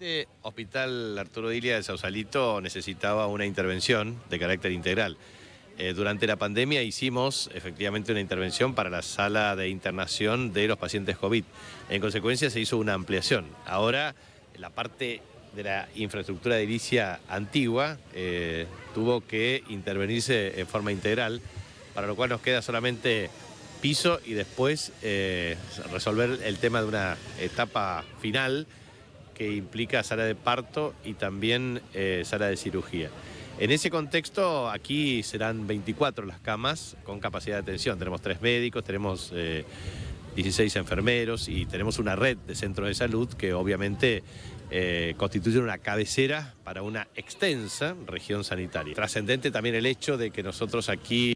Este hospital Arturo Dilia de Sausalito necesitaba una intervención de carácter integral. Eh, durante la pandemia hicimos efectivamente una intervención para la sala de internación de los pacientes COVID. En consecuencia se hizo una ampliación. Ahora la parte de la infraestructura edilicia antigua eh, tuvo que intervenirse en forma integral, para lo cual nos queda solamente piso y después eh, resolver el tema de una etapa final que implica sala de parto y también eh, sala de cirugía. En ese contexto, aquí serán 24 las camas con capacidad de atención. Tenemos tres médicos, tenemos 16 eh, enfermeros y tenemos una red de centros de salud que obviamente eh, constituyen una cabecera para una extensa región sanitaria. Trascendente también el hecho de que nosotros aquí